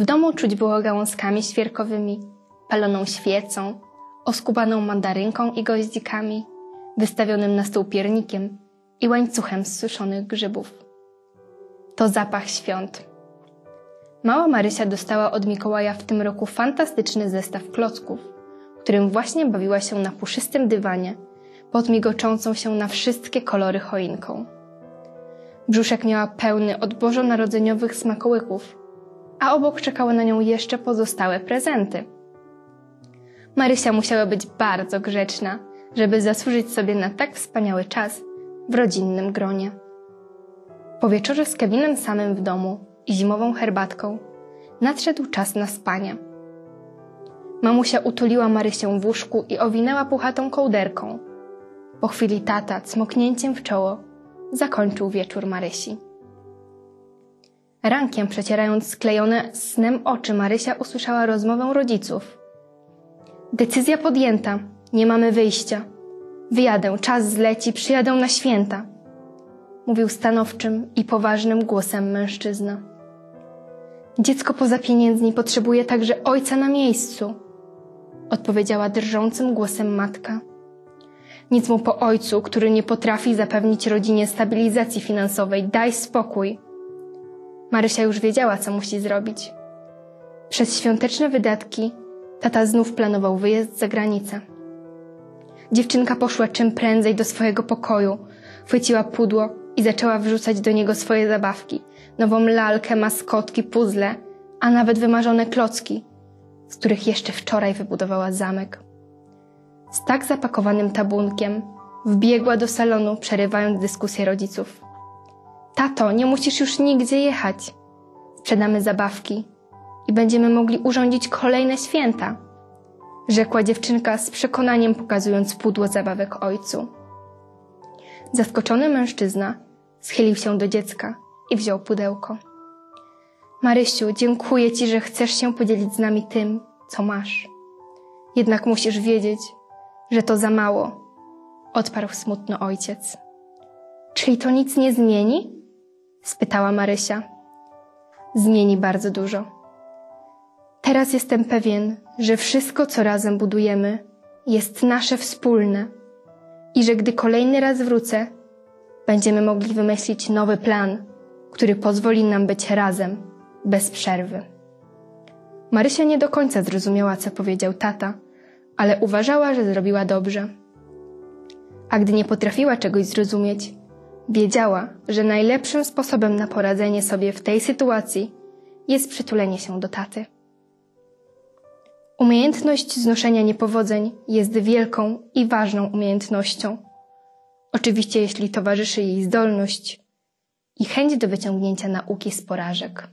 W domu czuć było gałązkami świerkowymi, paloną świecą, oskubaną mandarynką i goździkami, wystawionym na stół piernikiem i łańcuchem z suszonych grzybów. To zapach świąt. Mała Marysia dostała od Mikołaja w tym roku fantastyczny zestaw klocków, którym właśnie bawiła się na puszystym dywanie, pod migoczącą się na wszystkie kolory choinką. Brzuszek miała pełny od bożonarodzeniowych smakołyków, a obok czekały na nią jeszcze pozostałe prezenty. Marysia musiała być bardzo grzeczna, żeby zasłużyć sobie na tak wspaniały czas w rodzinnym gronie. Po wieczorze z Kevinem samym w domu i zimową herbatką nadszedł czas na spanie. Mamusia utuliła Marysię w łóżku i owinęła puchatą kołderką. Po chwili tata, cmoknięciem w czoło, zakończył wieczór Marysi. Rankiem przecierając sklejone snem oczy, Marysia usłyszała rozmowę rodziców. Decyzja podjęta, nie mamy wyjścia. Wyjadę, czas zleci, przyjadę na święta. Mówił stanowczym i poważnym głosem mężczyzna. Dziecko poza pieniędzmi potrzebuje także ojca na miejscu, odpowiedziała drżącym głosem matka. Nic mu po ojcu, który nie potrafi zapewnić rodzinie stabilizacji finansowej. Daj spokój. Marysia już wiedziała, co musi zrobić. Przez świąteczne wydatki tata znów planował wyjazd za granicę. Dziewczynka poszła czym prędzej do swojego pokoju, chwyciła pudło i zaczęła wrzucać do niego swoje zabawki, nową lalkę, maskotki, puzzle, a nawet wymarzone klocki, z których jeszcze wczoraj wybudowała zamek. Z tak zapakowanym tabunkiem wbiegła do salonu, przerywając dyskusję rodziców. Tato, nie musisz już nigdzie jechać. Sprzedamy zabawki i będziemy mogli urządzić kolejne święta, rzekła dziewczynka z przekonaniem pokazując pudło zabawek ojcu. Zaskoczony mężczyzna schylił się do dziecka i wziął pudełko. Marysiu, dziękuję ci, że chcesz się podzielić z nami tym, co masz. Jednak musisz wiedzieć, że to za mało, odparł smutno ojciec. Czyli to nic nie zmieni? Spytała Marysia. Zmieni bardzo dużo. Teraz jestem pewien, że wszystko, co razem budujemy, jest nasze wspólne i że gdy kolejny raz wrócę, będziemy mogli wymyślić nowy plan, który pozwoli nam być razem, bez przerwy. Marysia nie do końca zrozumiała, co powiedział tata, ale uważała, że zrobiła dobrze. A gdy nie potrafiła czegoś zrozumieć, wiedziała, że najlepszym sposobem na poradzenie sobie w tej sytuacji jest przytulenie się do taty. Umiejętność znoszenia niepowodzeń jest wielką i ważną umiejętnością. Oczywiście, jeśli towarzyszy jej zdolność i chęć do wyciągnięcia nauki z porażek.